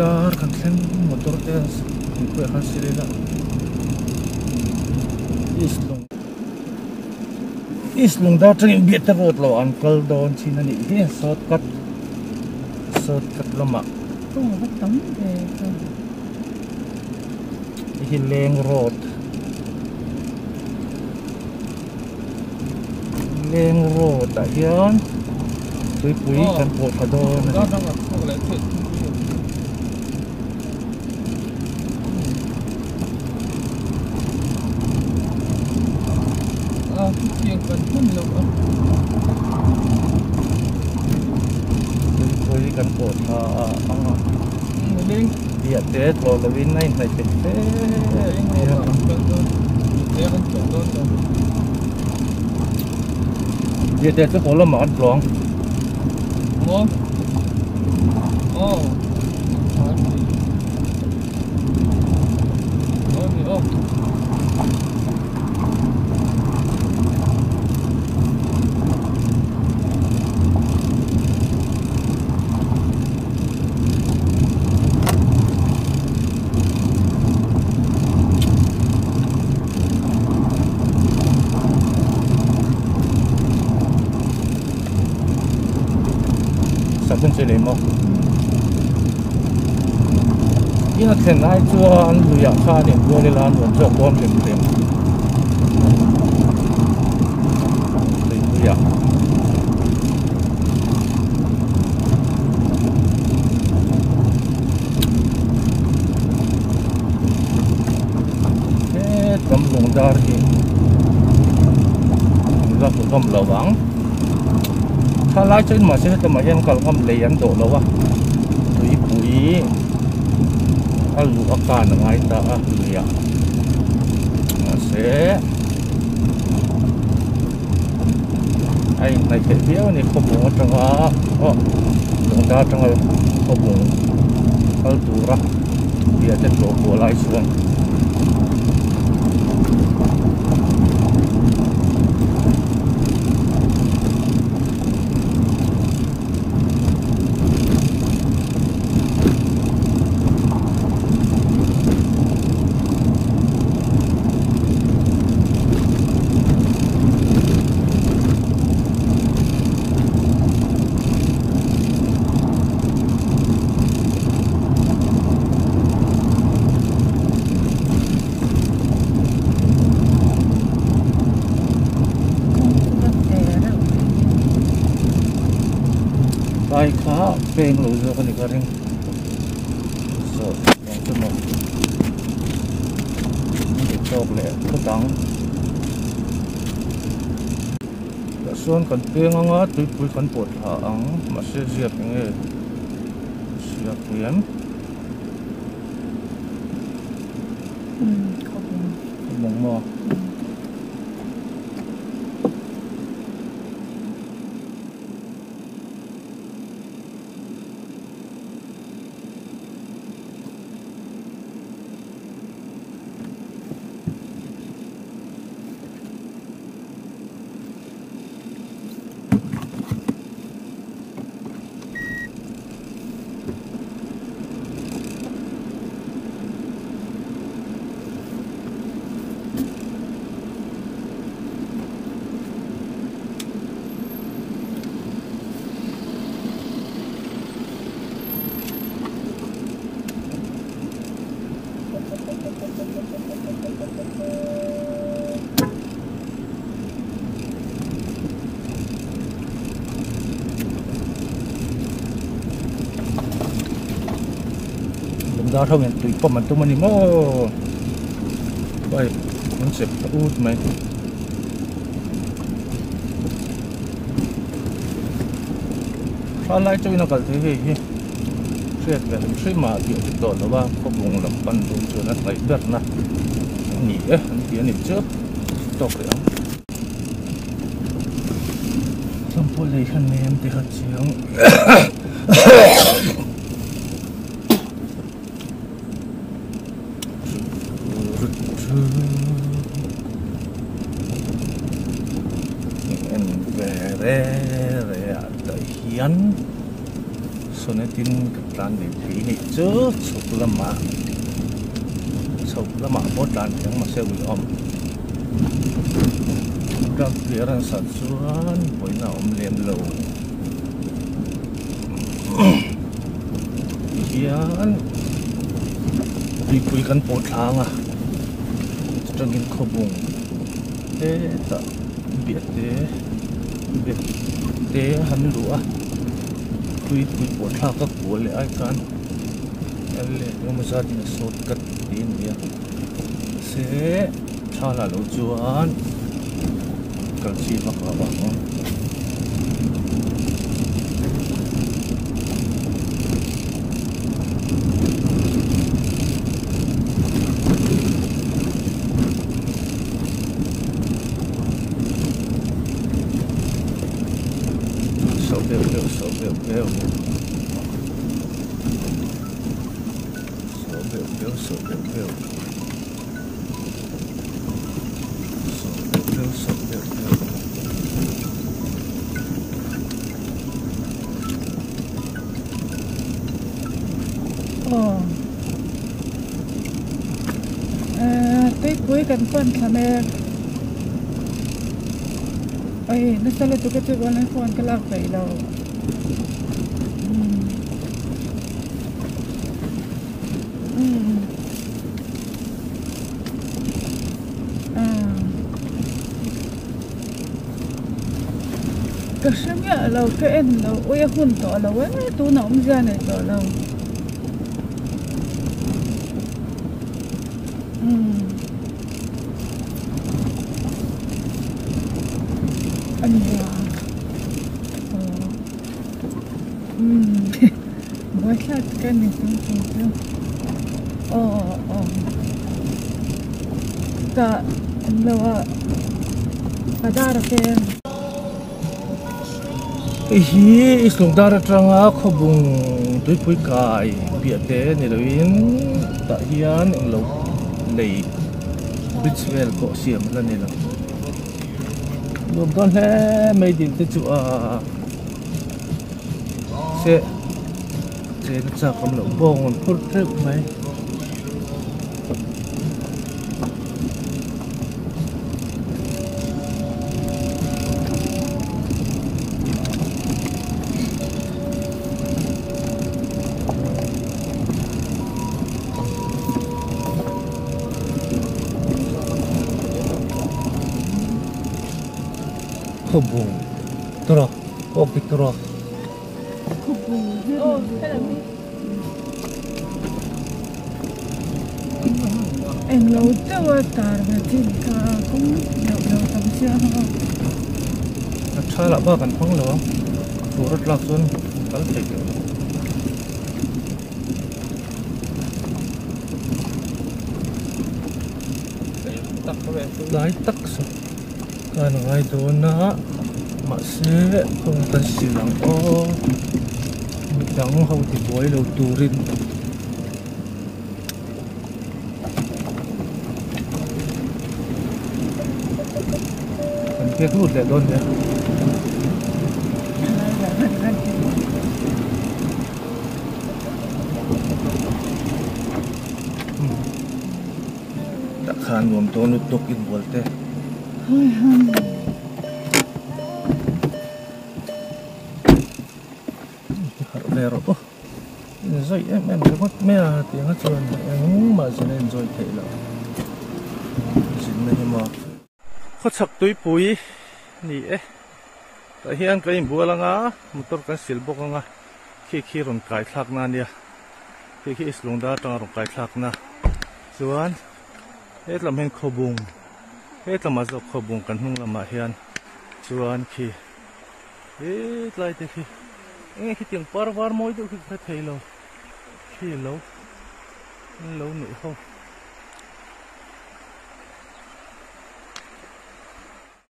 dar kan thleng motor te ni pe khan sirila islung islung dar tring biat road lo uncle don china ni hi shortcut shortcut lama tu có tấm về hi leng road leng road ta hian pui pui kan po tha don đó đó là không lẽ thiệt à chuyện cần không nhiều nữa pui pui kan po tha anga người đi dia te to lo win nai nai pe pe người đi cần cần để ăn chỗ đó rồi dia te ko lo ma kan plong ngon oh nói gì nói gì không sa kun che le mo ina then ai chuan lu ya kha ni bo le sản phẩm chế lấy mỏ ý là thiền ai chua ăn lùi ạ kha để đi lan vẫn chua con điểm điểm để lùi ạ. Thế cầm lùng ra thì ra cũng cầm lầu vắng. ความเลี้ยงโดดแล้ววะปุ๋ยปุ๋ยอาลูกอาการยังไงตาเลี้ยงมาเสียไอ้ในเขตเดียวนี่ขบวนจังหวะอ๋อหลวงตาจังหวะขบวนเอาตัวรักเดี๋ยวจะโดดหัวไล่ส่วน Baik kak, peng lu zo kan ikaring. So, yang tu mau. Ini chok le, ketang. Đã xuân cần peng anga, tui pui kan pot ha ang, masih siap nge. Siap yam. ừ không Mong mo. Lum đó thông mình tùy phẩm mình tụi mình mô vậy mình sẽ út mày sao lại chơi nó cái thế hệ hệ chuyện về hình mà kiểu cái đó nó ba có vùng lắm, phần vùng chưa nó lấy đất nè. Nghỉ anh kia nghỉ trước. Tộc đấy không? Trong phố lấy khăn em thì hạt chiếng về về về tới hiến. Số na tin ka tlan này thi số chu chuk lama chuk lama bo đàn chẳng ma se wi om ka clearance sa chuan boina om đi lo hian tui hàng à trong những changin khobung te ta biat te biat te han lu a tui pui po thla ka ko le ai kan alle yo gia đình sốt sot kat tin sẽ se là lo chuan kal chi mặc ka ba biểu biểu sổ biểu biểu. Sổ biểu biểu sổ biểu biểu. Ờ à, Tới cuối gần phân tham em Ây, nó sẽ là tụi cái tụi con cái lạc vậy đâu. Cái sinh nhở lâu cái em lâu ôi hôn tỏ lâu ấy tu nó không ra này tỏ lâu anh già ừ mới mỗi cái này cũng không cũng ờ ờ cả lâu à cả hi islung dar atanga khobung tui pui kai bia te ni loin ta hian eng lo lei bridgewell ko siam la ni lo lum don he mai din te chu a se se na cha kam lo bong on phur tre mai 커봉 돌아 어, 삐 돌아 커봉 어, 사장님. Lâu tới qua tар về trên cả cũng lâu lâu tầm xưa ha cha la ba kan phang lo tu rat lak chun kal lo vẻ tôi lai tak sa kan ngai do na ma se không kan silang o dang ho ti boy lo turin kan pek lut le don ya ta khan nuam to nu tok in bol te hơi hâm har vero o zoi em em le got me a ti nga chuan em ma zin enjoy thei lo zin na hi ma kho chak tui pui ni e. Ta hian ka in bualanga motor kan sil bok anga. Khi khi ron kai thlak na nia. Khi khi islung da trong ron kai thlak na. Chuan hết hetlam hen khobung. Hetlam khô bùng cần hung làm mà ah hian. Chuan khi hết lại thì khi. Nghe khi tiếng par var môi do khi phải thấy lâu khi lâu lâu nữa không